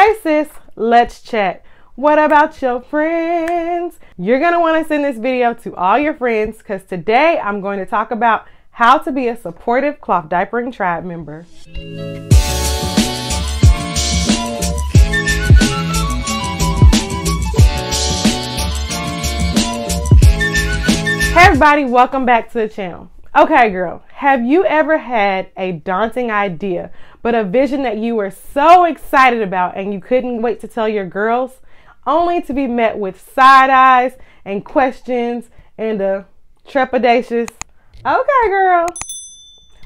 Hey sis, let's chat. What about your friends? You're want to send this video to all your friends because today I'm going to talk about how to be a supportive cloth diapering tribe member. Hey everybody, welcome back to the channel. Okay, girl, have you ever had a daunting idea, but a vision that you were so excited about and you couldn't wait to tell your girls, only to be met with side eyes and questions and a trepidatious, okay, girl?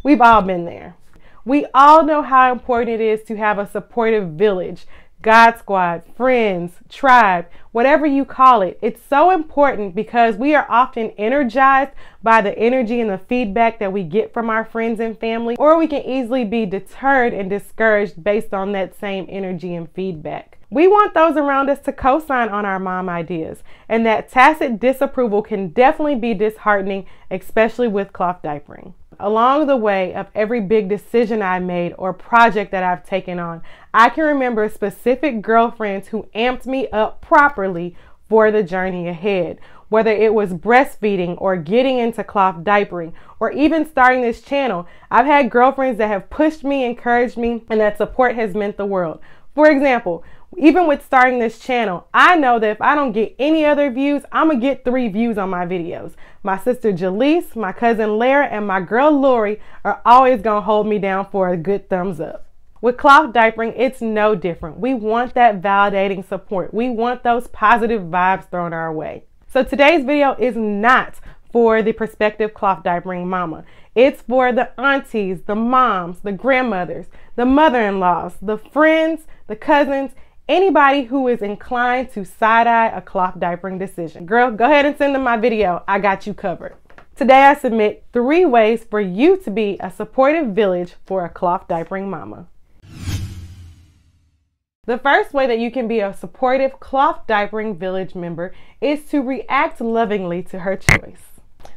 We've all been there. We all know how important it is to have a supportive village God Squad, friends, tribe, whatever you call it. It's so important because we are often energized by the energy and the feedback that we get from our friends and family, or we can easily be deterred and discouraged based on that same energy and feedback. We want those around us to co sign on our mom ideas, and that tacit disapproval can definitely be disheartening, especially with cloth diapering. Along the way of every big decision I made or project that I've taken on, I can remember specific girlfriends who amped me up properly for the journey ahead. Whether it was breastfeeding or getting into cloth diapering or even starting this channel, I've had girlfriends that have pushed me, encouraged me, and that support has meant the world. For example, even with starting this channel, I know that if I don't get any other views, I'm gonna get three views on my videos. My sister Jaleese, my cousin Lara, and my girl Lori are always gonna hold me down for a good thumbs up. With cloth diapering, it's no different. We want that validating support. We want those positive vibes thrown our way. So today's video is not for the prospective cloth diapering mama. It's for the aunties, the moms, the grandmothers, the mother-in-laws, the friends, the cousins, anybody who is inclined to side-eye a cloth diapering decision. Girl, go ahead and send them my video. I got you covered. Today I submit three ways for you to be a supportive village for a cloth diapering mama. The first way that you can be a supportive cloth diapering village member is to react lovingly to her choice.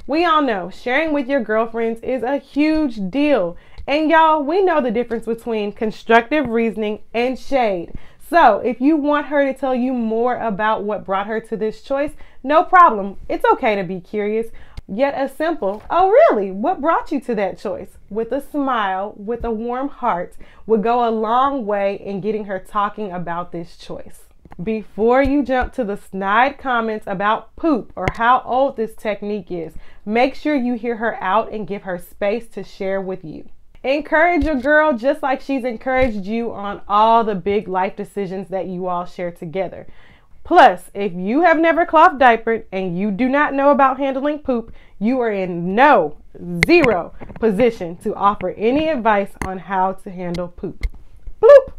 We all know sharing with your girlfriends is a huge deal. And y'all, we know the difference between constructive reasoning and shade. So, if you want her to tell you more about what brought her to this choice, no problem. It's okay to be curious. Yet a simple, oh really, what brought you to that choice? With a smile, with a warm heart, would go a long way in getting her talking about this choice. Before you jump to the snide comments about poop or how old this technique is, make sure you hear her out and give her space to share with you. Encourage your girl just like she's encouraged you on all the big life decisions that you all share together. Plus, if you have never cloth diapered and you do not know about handling poop, you are in no, zero position to offer any advice on how to handle poop. Bloop!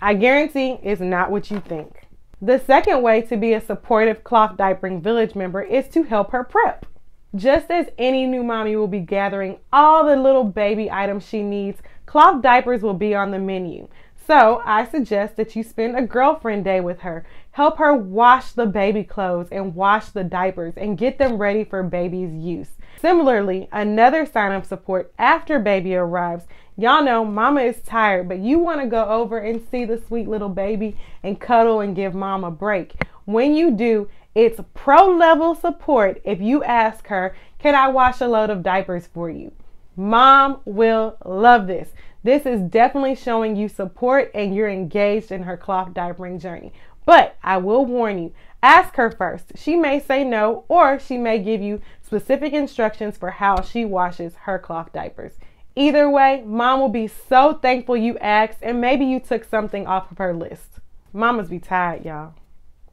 I guarantee it's not what you think. The second way to be a supportive cloth diapering village member is to help her prep. Just as any new mommy will be gathering all the little baby items she needs, cloth diapers will be on the menu. So I suggest that you spend a girlfriend day with her. Help her wash the baby clothes and wash the diapers and get them ready for baby's use. Similarly, another sign of support after baby arrives. Y'all know mama is tired, but you want to go over and see the sweet little baby and cuddle and give mom a break. When you do, it's pro level support if you ask her, Can I wash a load of diapers for you? Mom will love this. This is definitely showing you support and you're engaged in her cloth diapering journey. But I will warn you, ask her first. She may say no, or she may give you specific instructions for how she washes her cloth diapers. Either way, mom will be so thankful you asked and maybe you took something off of her list. Mamas be tired, y'all.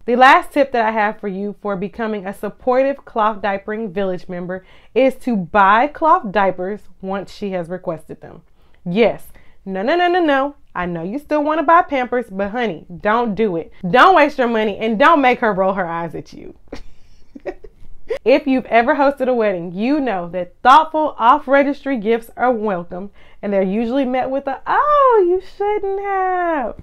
The last tip that I have for you for becoming a supportive cloth diapering village member is to buy cloth diapers once she has requested them. Yes, no, no, no, no, no. I know you still want to buy Pampers, but honey, don't do it. Don't waste your money and don't make her roll her eyes at you. if you've ever hosted a wedding, you know that thoughtful off registry gifts are welcome and they're usually met with a, oh, you shouldn't have.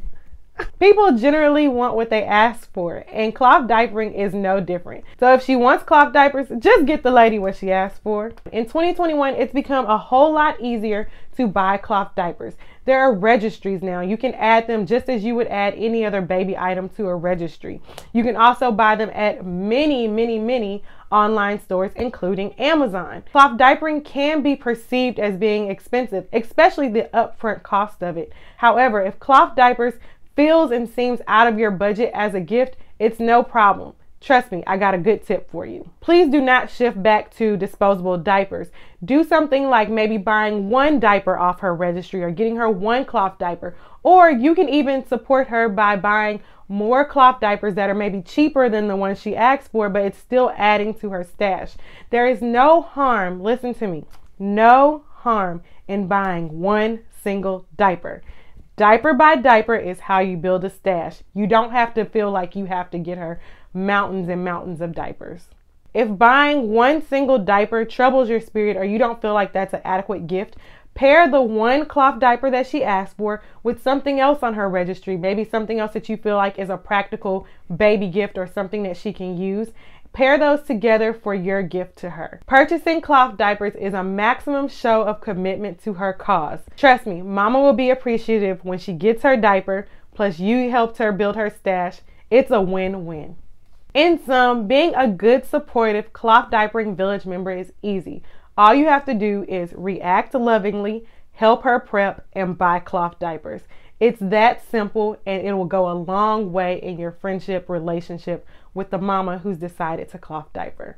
People generally want what they ask for, and cloth diapering is no different. So if she wants cloth diapers, just get the lady what she asked for. In 2021, it's become a whole lot easier to buy cloth diapers. There are registries now. You can add them just as you would add any other baby item to a registry. You can also buy them at many, many, many online stores, including Amazon. Cloth diapering can be perceived as being expensive, especially the upfront cost of it. However, if cloth diapers feels and seems out of your budget as a gift, it's no problem. Trust me, I got a good tip for you. Please do not shift back to disposable diapers. Do something like maybe buying one diaper off her registry or getting her one cloth diaper. Or you can even support her by buying more cloth diapers that are maybe cheaper than the ones she asked for, but it's still adding to her stash. There is no harm, listen to me, no harm in buying one single diaper. Diaper by diaper is how you build a stash. You don't have to feel like you have to get her mountains and mountains of diapers. If buying one single diaper troubles your spirit or you don't feel like that's an adequate gift, pair the one cloth diaper that she asked for with something else on her registry, maybe something else that you feel like is a practical baby gift or something that she can use, Pair those together for your gift to her. Purchasing cloth diapers is a maximum show of commitment to her cause. Trust me, mama will be appreciative when she gets her diaper, plus you helped her build her stash. It's a win win. In sum, being a good, supportive cloth diapering village member is easy. All you have to do is react lovingly, help her prep, and buy cloth diapers. It's that simple and it will go a long way in your friendship relationship with the mama who's decided to cloth diaper.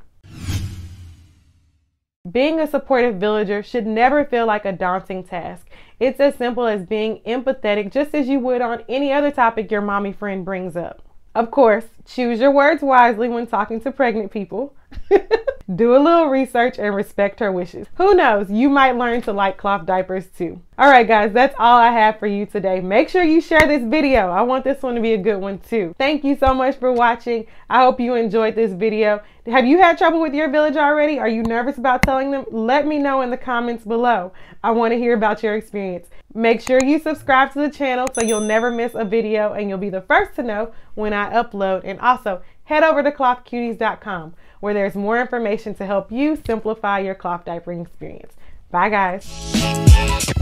Being a supportive villager should never feel like a daunting task. It's as simple as being empathetic just as you would on any other topic your mommy friend brings up. Of course, choose your words wisely when talking to pregnant people. Do a little research and respect her wishes. Who knows, you might learn to like cloth diapers too. All right, guys, that's all I have for you today. Make sure you share this video. I want this one to be a good one too. Thank you so much for watching. I hope you enjoyed this video. Have you had trouble with your village already? Are you nervous about telling them? Let me know in the comments below. I want to hear about your experience. Make sure you subscribe to the channel so you'll never miss a video and you'll be the first to know when I upload. And also, head over to clothcuties.com where there's more information to help you simplify your cloth diapering experience. Bye, guys.